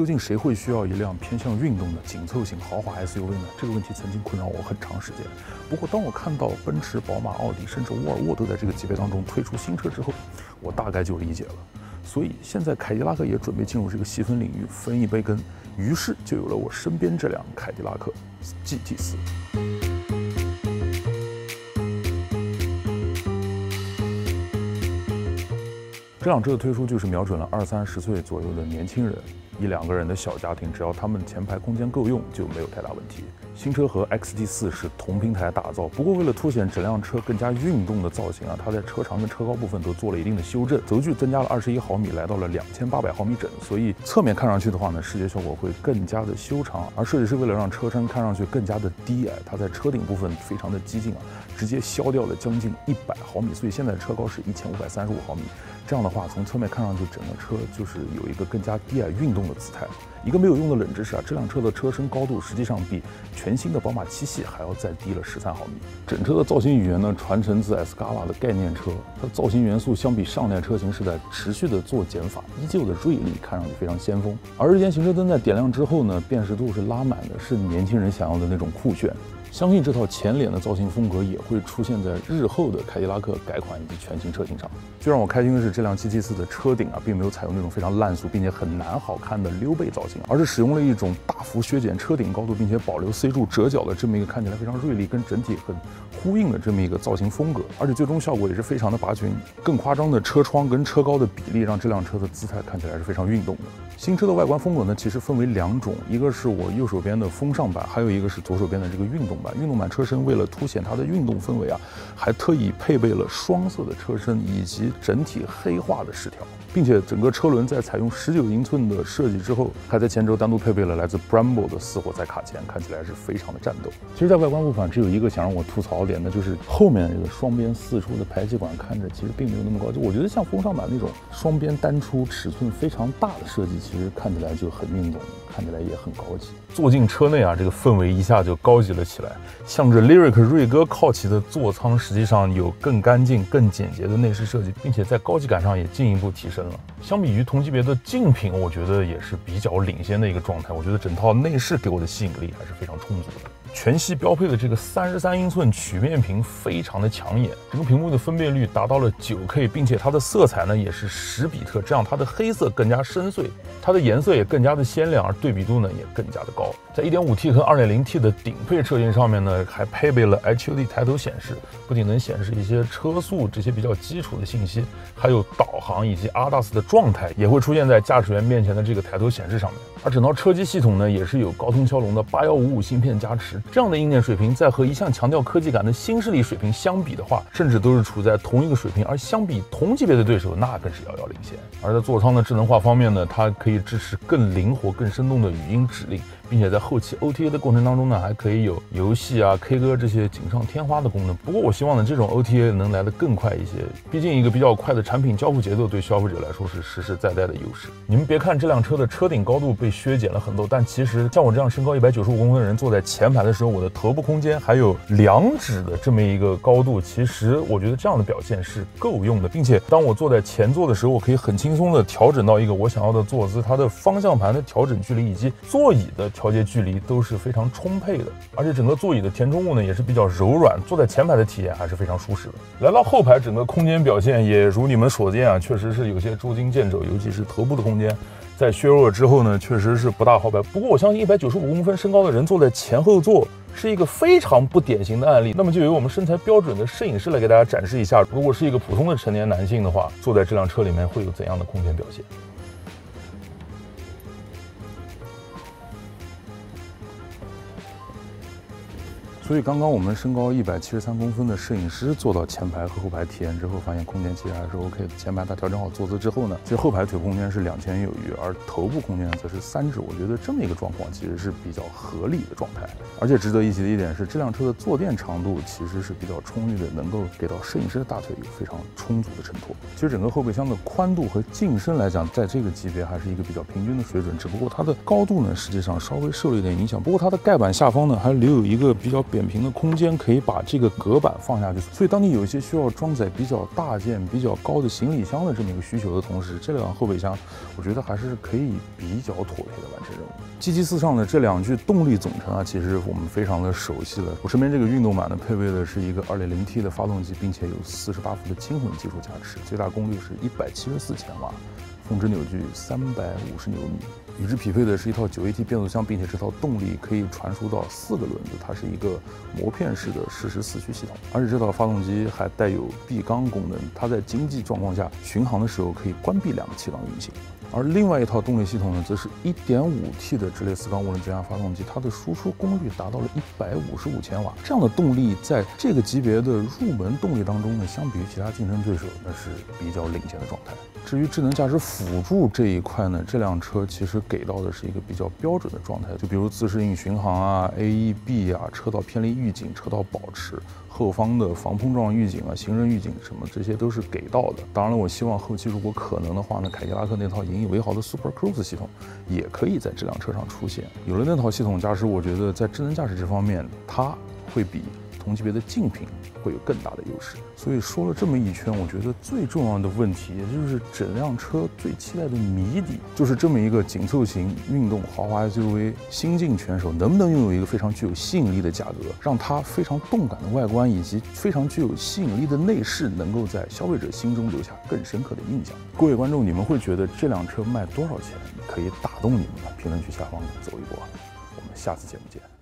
究竟谁会需要一辆偏向运动的紧凑型豪华 SUV 呢？这个问题曾经困扰我很长时间。不过，当我看到奔驰、宝马、奥迪，甚至沃尔沃都在这个级别当中推出新车之后，我大概就理解了。所以现在凯迪拉克也准备进入这个细分领域，分一杯羹。于是就有了我身边这辆凯迪拉克 GT4。这辆车的推出就是瞄准了二三十岁左右的年轻人。一两个人的小家庭，只要他们前排空间够用，就没有太大问题。新车和 XT4 是同平台打造，不过为了凸显整辆车更加运动的造型啊，它在车长跟车高部分都做了一定的修正，轴距增加了二十一毫米，来到了两千八百毫米整，所以侧面看上去的话呢，视觉效果会更加的修长。而设计师为了让车身看上去更加的低矮，它在车顶部分非常的激进啊，直接削掉了将近一百毫米，所以现在车高是一千五百三十五毫米。这样的话，从侧面看上去，整个车就是有一个更加低矮运动的姿态。一个没有用的冷知识啊，这辆车的车身高度实际上比全新的宝马七系还要再低了十三毫米。整车的造型语言呢，传承自 Scala 的概念车，它的造型元素相比上代车型是在持续的做减法，依旧的锐利，看上去非常先锋。而日间行车灯在点亮之后呢，辨识度是拉满的，是年轻人想要的那种酷炫。相信这套前脸的造型风格也会出现在日后的凯迪拉克改款以及全新车型上。最让我开心的是这，这辆 GT4 的车顶啊，并没有采用那种非常烂俗并且很难好看的溜背造型，而是使用了一种大幅削减车顶高度，并且保留 C 柱折角的这么一个看起来非常锐利、跟整体很呼应的这么一个造型风格。而且最终效果也是非常的拔群。更夸张的车窗跟车高的比例，让这辆车的姿态看起来是非常运动的。新车的外观风格呢，其实分为两种，一个是我右手边的风尚版，还有一个是左手边的这个运动版。运动版车身为了凸显它的运动氛围啊，还特意配备了双色的车身以及整体黑化的饰条。并且整个车轮在采用十九英寸的设计之后，还在前轴单独配备了来自 Brembo 的四活塞卡钳，看起来是非常的战斗。其实，在外观部分只有一个想让我吐槽点，的就是后面这个双边四出的排气管，看着其实并没有那么高。就我觉得像风尚版那种双边单出、尺寸非常大的设计，其实看起来就很运动，看起来也很高级。坐进车内啊，这个氛围一下就高级了起来。向着 Lyric 瑞哥靠齐的座舱，实际上有更干净、更简洁的内饰设计，并且在高级感上也进一步提升。相比于同级别的竞品，我觉得也是比较领先的一个状态。我觉得整套内饰给我的吸引力还是非常充足的。全系标配的这个三十三英寸曲面屏非常的抢眼，整个屏幕的分辨率达到了九 K，并且它的色彩呢也是十比特，这样它的黑色更加深邃，它的颜色也更加的鲜亮，而对比度呢也更加的高。在 1.5T 和 2.0T 的顶配车型上面呢，还配备了 HUD 抬头显示，不仅能显示一些车速这些比较基础的信息，还有导航以及 ADAS 的状态也会出现在驾驶员面前的这个抬头显示上面。而整套车机系统呢，也是有高通骁龙的8155芯片加持。这样的硬件水平，在和一向强调科技感的新势力水平相比的话，甚至都是处在同一个水平。而相比同级别的对手，那更是遥遥领先。而在座舱的智能化方面呢，它可以支持更灵活、更生动的语音指令。并且在后期 OTA 的过程当中呢，还可以有游戏啊、K 歌这些锦上添花的功能。不过我希望呢，这种 OTA 能来得更快一些，毕竟一个比较快的产品交付节奏对消费者来说是实实在在的优势。你们别看这辆车的车顶高度被削减了很多，但其实像我这样身高一百九十五公分的人坐在前排的时候，我的头部空间还有两指的这么一个高度，其实我觉得这样的表现是够用的，并且当我坐在前座的时候，我可以很轻松的调整到一个我想要的坐姿，它的方向盘的调整距离以及座椅的。调节距离都是非常充沛的，而且整个座椅的填充物呢也是比较柔软，坐在前排的体验还是非常舒适的。来到后排，整个空间表现也如你们所见啊，确实是有些捉襟见肘，尤其是头部的空间，在削弱之后呢，确实是不大好摆。不过我相信一百九十五公分身高的人坐在前后座是一个非常不典型的案例。那么就由我们身材标准的摄影师来给大家展示一下，如果是一个普通的成年男性的话，坐在这辆车里面会有怎样的空间表现？所以刚刚我们身高一百七十三公分的摄影师坐到前排和后排体验之后，发现空间其实还是 OK 的。前排他调整好坐姿之后呢，其实后排腿部空间是两千有余，而头部空间则是三指。我觉得这么一个状况其实是比较合理的状态。而且值得一提的一点是，这辆车的坐垫长度其实是比较充裕的，能够给到摄影师的大腿有非常充足的衬托。其实整个后备箱的宽度和进深来讲，在这个级别还是一个比较平均的水准。只不过它的高度呢，实际上稍微受了一点影响。不过它的盖板下方呢，还留有一个比较扁。扁平的空间，可以把这个隔板放下去。所以，当你有一些需要装载比较大件、比较高的行李箱的这么一个需求的同时，这辆后备箱，我觉得还是可以比较妥帖的完成任务。G T 四上的这两具动力总成啊，其实我们非常的熟悉了。我身边这个运动版呢，配备的是一个 2.0T 的发动机，并且有48伏的轻混技术加持，最大功率是一百七十四千瓦。峰值扭矩三百五十牛米，与之匹配的是一套九 AT 变速箱，并且这套动力可以传输到四个轮子，它是一个膜片式的实时四驱系统，而且这套发动机还带有闭缸功能，它在经济状况下巡航的时候可以关闭两个气缸运行。而另外一套动力系统呢，则是 1.5T 的直列四缸涡轮增压发动机，它的输出功率达到了155千瓦。这样的动力在这个级别的入门动力当中呢，相比于其他竞争对手，那是比较领先的状态。至于智能驾驶辅助这一块呢，这辆车其实给到的是一个比较标准的状态，就比如自适应巡航啊、AEB 啊、车道偏离预警、车道保持、后方的防碰撞预警啊、行人预警什么，这些都是给到的。当然了，我希望后期如果可能的话呢，凯迪拉克那套引以为豪的 Super Cruise 系统也可以在这辆车上出现。有了那套系统驾驶，我觉得在智能驾驶这方面，它会比。同级别的竞品会有更大的优势，所以说了这么一圈，我觉得最重要的问题，也就是整辆车最期待的谜底，就是这么一个紧凑型运动豪华 SUV，新晋选手能不能拥有一个非常具有吸引力的价格，让它非常动感的外观以及非常具有吸引力的内饰，能够在消费者心中留下更深刻的印象。各位观众，你们会觉得这辆车卖多少钱可以打动你们呢？评论区下方走一波，我们下次节目见。